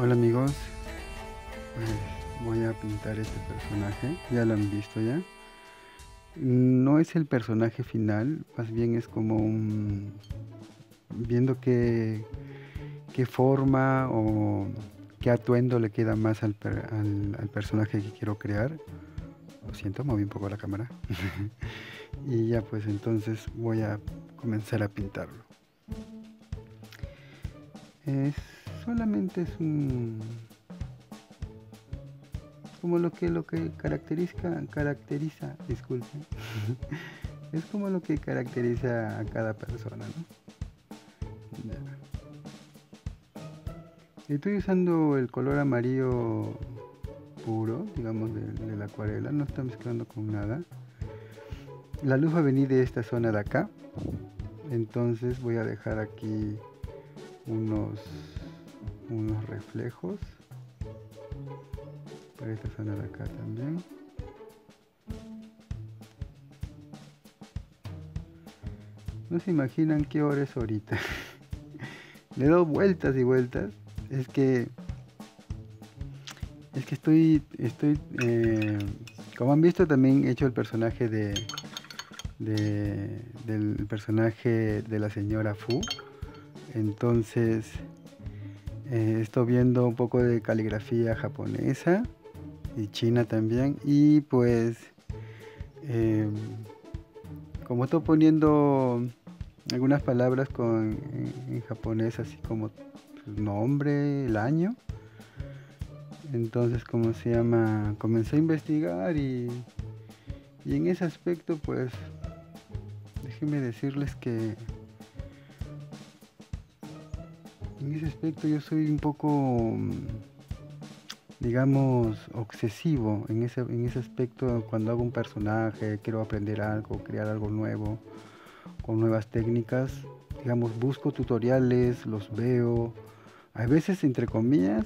Hola amigos, pues voy a pintar este personaje, ya lo han visto ya. No es el personaje final, más bien es como un... viendo qué, qué forma o qué atuendo le queda más al, al personaje que quiero crear. Lo siento, moví un poco la cámara. y ya pues entonces voy a comenzar a pintarlo. Es solamente es un como lo que lo que caracteriza caracteriza disculpen es como lo que caracteriza a cada persona estoy usando el color amarillo puro digamos de, de la acuarela no está mezclando con nada. La luz va a venir de esta zona de acá. Entonces voy a dejar aquí unos unos reflejos. Para esta zona de acá también. No se imaginan qué hora es ahorita. Le doy vueltas y vueltas. Es que es que estoy estoy eh, como han visto también he hecho el personaje de, de del personaje de la señora Fu. Entonces eh, viendo un poco de caligrafía japonesa y china también. Y pues, em, como estoy poniendo algunas palabras con, en, japonés, así como nombre, el año. Entonces, como se llama? Comencé a investigar y, y en ese aspecto, pues, déjenme decirles que en ese aspecto yo soy un poco, mm, digamos, obsesivo en ese, en ese aspecto. Cuando hago un personaje, quiero aprender algo, crear algo nuevo, con nuevas técnicas, digamos, busco tutoriales, los veo, a veces entre comillas,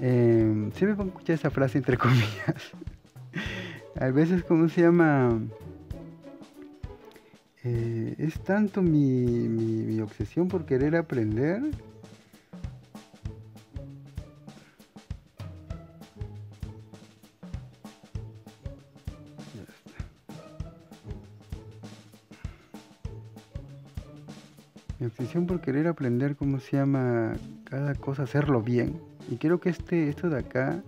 eh, siempre pongo escuchar esa frase entre comillas, a veces, ¿cómo se llama? Eh, es tanto mi, mi obsesión por querer aprender por querer aprender cómo se llama cada cosa, hacerlo bien. Y creo que este, esto de acá,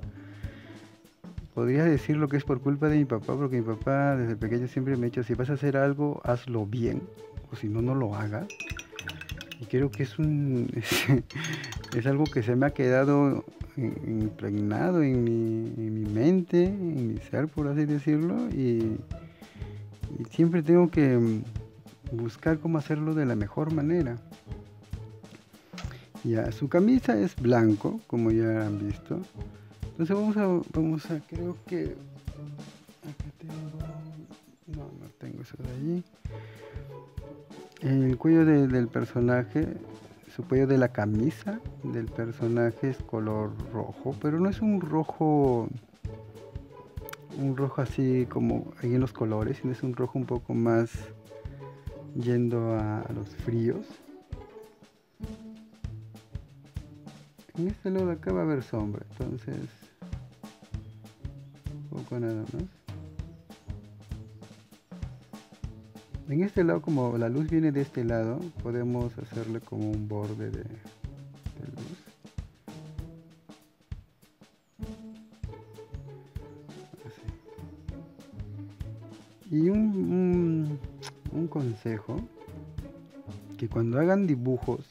podría decir lo que es por culpa de mi papá, porque mi papá desde pequeño siempre me ha dicho, si vas a hacer algo, hazlo bien, o si no, no lo hagas. Y creo que es un es, algo que se me ha quedado impregnado en mi, en mi, mente, en mi ser, por así decirlo, y siempre tengo que buscar cómo hacerlo de la mejor manera. Ya, su camisa es blanco, como ya han visto. Entonces vamos a, vamos a, creo que acá tengo, no, no tengo eso de allí. El cuello del personaje, su cuello de la camisa del personaje es color rojo, pero no es un rojo, un rojo así como ahí en los colores, sino es un rojo un poco más yendo a, los fríos. En este lado acá va a haber sombra, entonces poco nada más. En este lado, como la luz viene de este lado, podemos hacerle como un borde de, luz. Y un un consejo, que cuando hagan dibujos,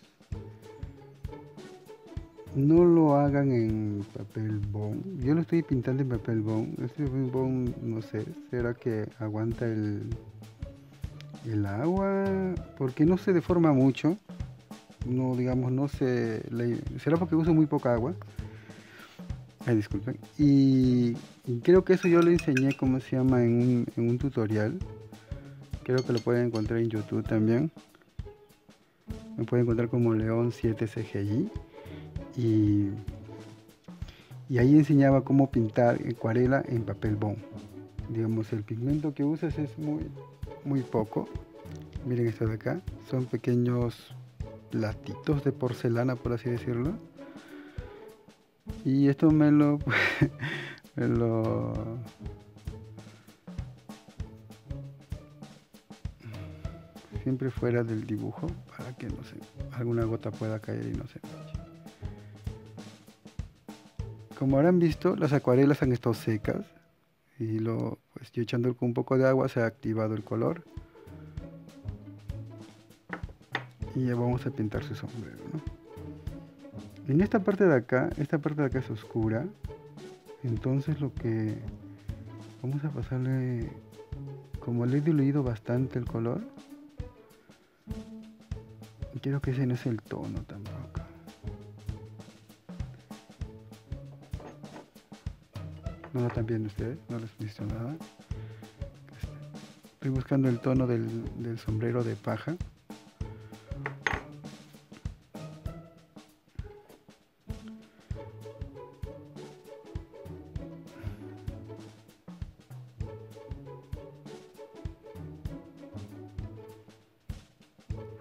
no lo hagan en papel bond. Yo lo estoy pintando en papel bond. Este papel bond, no sé, será que aguanta el, el agua, porque no se deforma mucho. No, digamos, no se. será porque uso muy poca agua. Ay, disculpen. Y, creo que eso yo lo enseñé, como se llama, en un, en un tutorial Creo que lo pueden encontrar en YouTube también. Me pueden encontrar como León 7 CGI. Y, ahí enseñaba cómo pintar acuarela en papel bond. Digamos, el pigmento que usas es muy, muy poco. Miren esto de acá. Son pequeños platitos de porcelana, por así decirlo. Y esto me lo, me lo siempre fuera del dibujo para que no sé, alguna gota pueda caer y no se Como habrán visto, las acuarelas han estado secas y lo, pues yo echando un poco de agua se ha activado el color. Y ya vamos a pintar su sombrero. En esta parte de acá, esta parte de acá es oscura. Entonces lo que vamos a pasarle, como le he diluido bastante el color, quiero que ese no es el tono tampoco. Están viendo ustedes, no les visto nada. Estoy buscando el tono del, del sombrero de paja.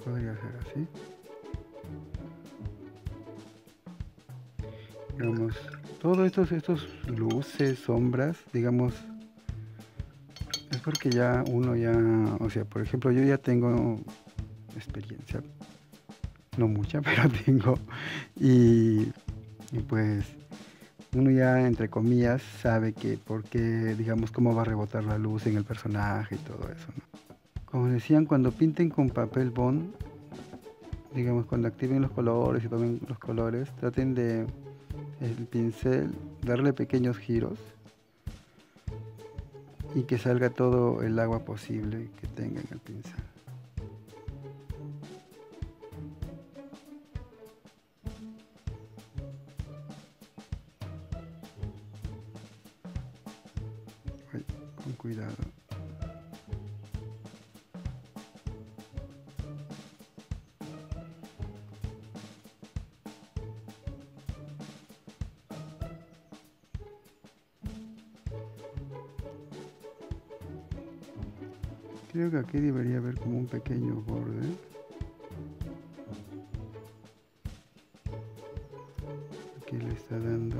podría ser así digamos todos estos estos luces sombras digamos es porque ya uno ya o sea por ejemplo yo ya tengo experiencia no mucha pero tengo y, pues uno ya entre comillas sabe que por qué digamos cómo va a rebotar la luz en el personaje y todo eso como decían, cuando pinten con papel bond, digamos, cuando activen los colores y tomen los colores, traten de el pincel darle pequeños giros y que salga todo el agua posible que tenga en el pincel. Creo que aquí debería haber como un pequeño borde. Aquí le está dando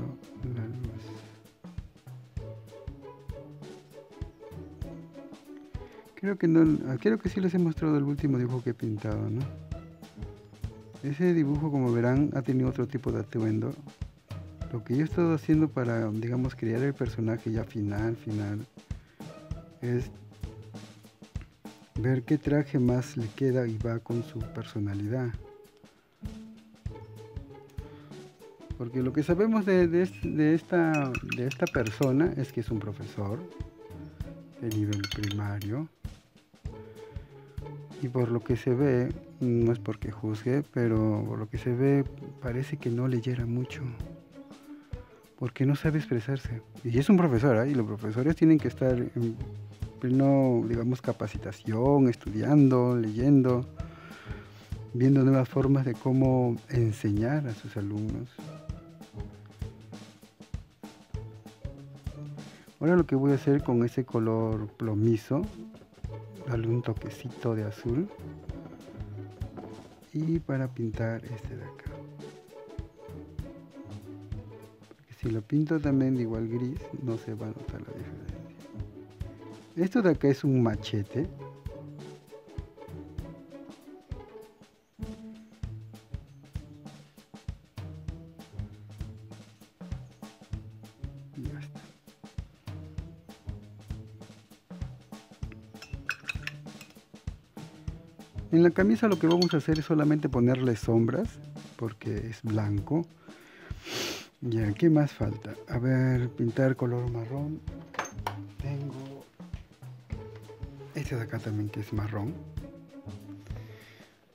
la luz. Creo que no, ah, creo que sí les he mostrado el último dibujo que he pintado, ¿no? Ese dibujo, como verán, ha tenido otro tipo de atuendo. Lo que yo he estado haciendo para, digamos, crear el personaje ya final, final, es ver qué traje más le queda y va con su personalidad. Porque lo que sabemos de, de, esta, de esta persona es que es un profesor de nivel primario. Y por lo que se ve, no es porque juzgue, pero por lo que se ve parece que no leyera mucho. Porque no sabe expresarse. Y es un profesor, ¿eh? y los profesores tienen que estar en pleno, digamos, capacitación, estudiando, leyendo, viendo nuevas formas de cómo enseñar a sus alumnos. Ahora lo que voy a hacer con ese color plomizo, darle un toquecito de azul y para pintar este de acá. Si lo pinto también de igual gris, no se va a notar la diferencia. Esto de acá es un machete. Ya está. En la camisa lo que vamos a hacer es solamente ponerle sombras porque es blanco. Ya, ¿qué más falta? A ver, pintar color marrón. De acá también que es marrón.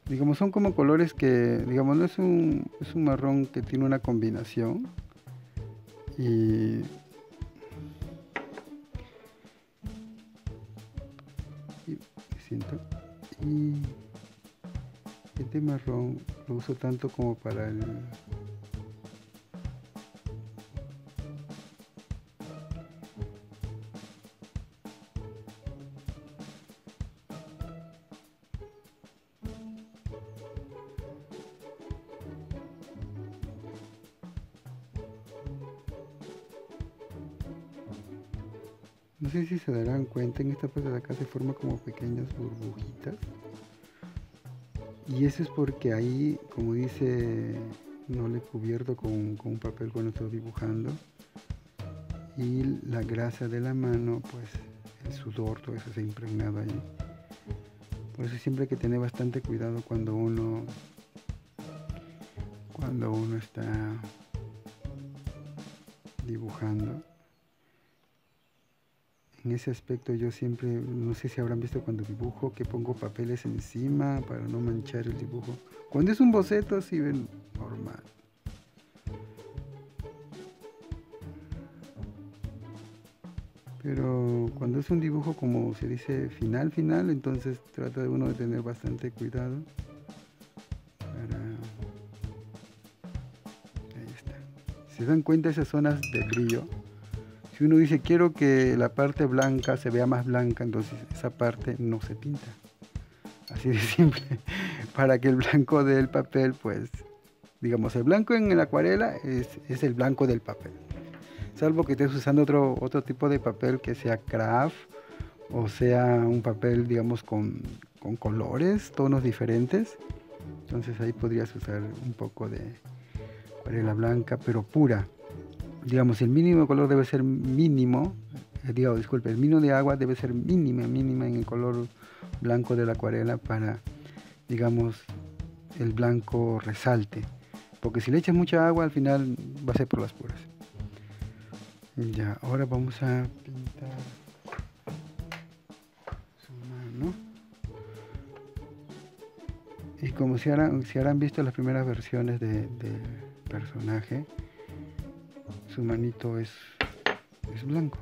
Digamos, son como colores que, digamos, no es un, es un marrón que tiene una combinación. Y y este marrón lo uso tanto como para el se darán cuenta, en esta parte de acá se forma como pequeñas burbujitas. Y eso es porque ahí, como dice, no le he cubierto con, con un papel cuando estoy dibujando. Y la grasa de la mano, pues el sudor, todo eso se ha impregnado ahí. Por eso siempre hay que tener bastante cuidado cuando uno cuando uno está dibujando. En ese aspecto yo siempre, no sé si habrán visto cuando dibujo que pongo papeles encima para no manchar el dibujo. Cuando es un boceto sí ven normal. Pero cuando es un dibujo como se dice final final, entonces trata de uno de tener bastante cuidado. Ahí está. Se dan cuenta esas zonas de brillo, si uno dice quiero que la parte blanca se vea más blanca, entonces esa parte no se pinta. Así de simple. Para que el blanco del papel, pues, digamos, el blanco en la acuarela es, el blanco del papel salvo que estés usando otro, otro tipo de papel que sea craft o sea un papel digamos con, colores, tonos diferentes. Entonces ahí podrías usar un poco de acuarela blanca, pero pura. Digamos, el mínimo de color debe ser mínimo, eh, digo, disculpe, el mínimo de agua debe ser mínima, mínima en el color blanco de la acuarela para, digamos, el blanco resalte. Porque si le echas mucha agua, al final va a ser por las puras. Ya, ahora vamos a pintar su mano. Y como si habrán, si habrán visto las primeras versiones del personaje, su manito es, es blanco.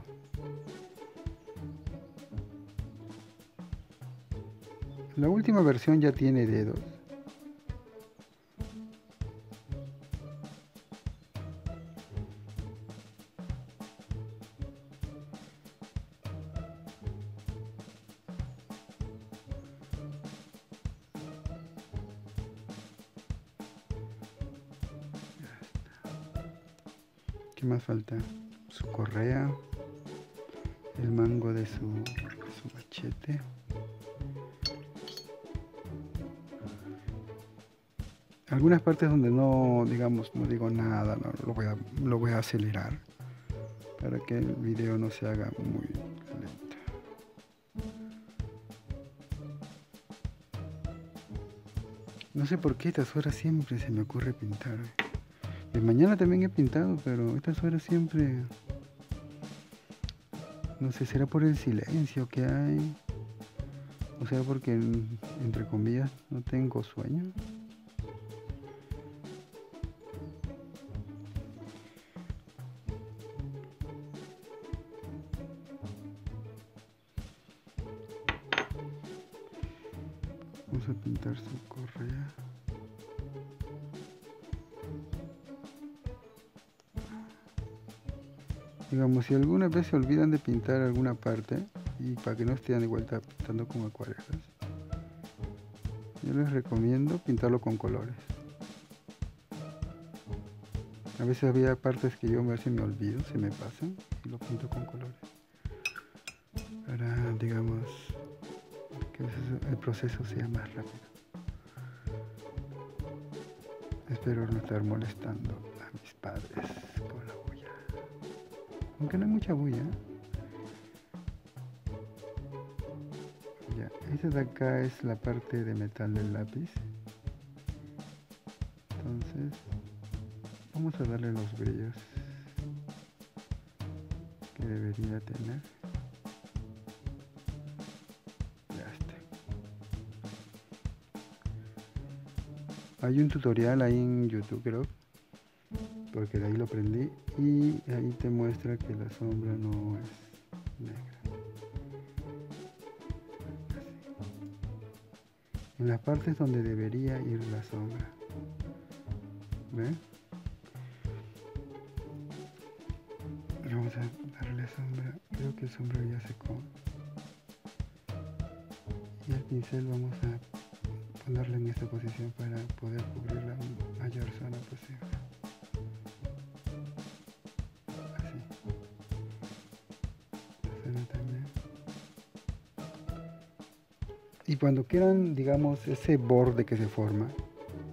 La última versión ya tiene dedos. ¿Qué más falta? Su correa, el mango de su, su machete. Algunas partes donde no, digamos, no digo nada, no, lo, voy a, lo voy a acelerar para que el video no se haga muy lento. No sé por qué estas horas siempre se me ocurre pintar. De mañana también he pintado, pero estas horas siempre... No sé, será por el silencio que hay. O sea, porque, entre comillas, no tengo sueño. Si alguna vez se olvidan de pintar alguna parte, y para que no estén de vuelta pintando con acuarelas, yo les recomiendo pintarlo con colores. A veces había partes que yo a veces me olvido, se me pasan, y lo pinto con colores. Para, digamos, que el proceso sea más rápido. Espero no estar molestando a mis padres aunque no hay mucha bulla. Ya, esta de acá es la parte de metal del lápiz. Entonces, vamos a darle los brillos que debería tener. Hay un tutorial ahí en YouTube, creo porque de ahí lo prendí y ahí te muestra que la sombra no es negra. En las partes donde debería ir la sombra. ¿Ven? Vamos a darle sombra. Creo que el sombra ya secó. Y el pincel vamos a ponerlo en esta posición para poder cubrir la mayor zona posible. Cuando quieran, digamos, ese borde que se forma,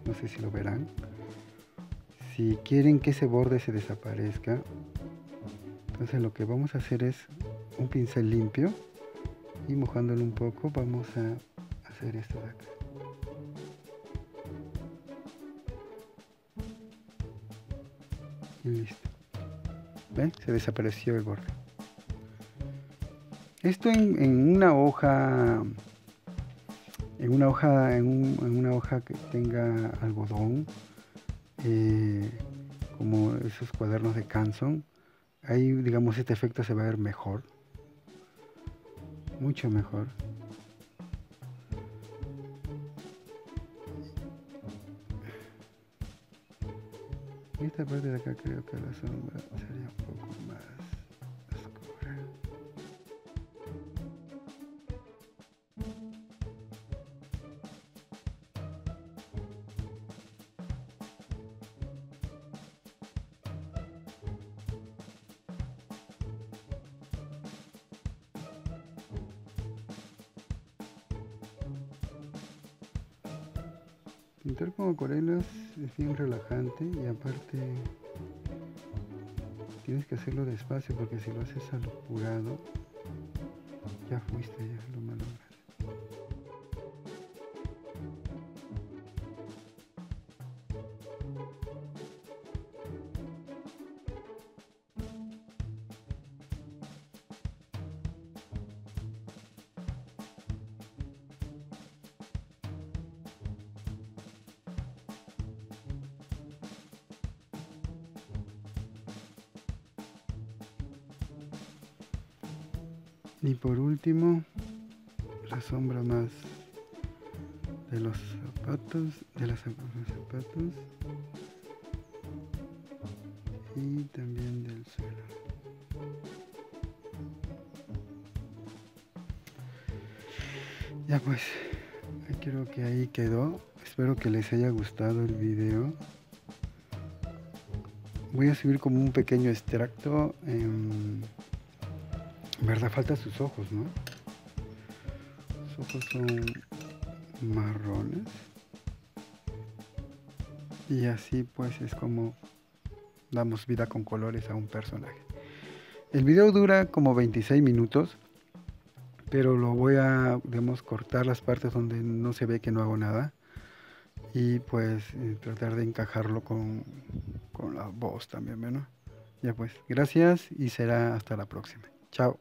no sé si lo verán, si quieren que ese borde se desaparezca, entonces lo que vamos a hacer es un pincel limpio y mojándolo un poco vamos a hacer esto de acá. Y listo. ¿Ven? Se desapareció el borde. Esto en, una hoja, en una hoja, en, una hoja que tenga algodón, eh, como esos cuadernos de Canson, ahí digamos este efecto se va a ver mejor, mucho mejor. esta parte de acá creo que la sombra sería un poco más acuarelas es bien relajante y aparte tienes que hacerlo despacio porque si lo haces al apurado ya fuiste, ya lo Y por último, la sombra más de los zapatos, de los zapatos y también del suelo. Ya pues, creo que ahí quedó. Espero que les haya gustado el video. Voy a subir como un pequeño extracto. Verdad falta sus ojos, ¿no? Sus ojos son marrones. Y así pues es como damos vida con colores a un personaje. El video dura como 26 minutos, pero lo voy a, digamos, cortar las partes donde no se ve que no hago nada y pues eh, tratar de encajarlo con, con la voz también, ¿no? Ya pues, gracias y será hasta la próxima. Ciao.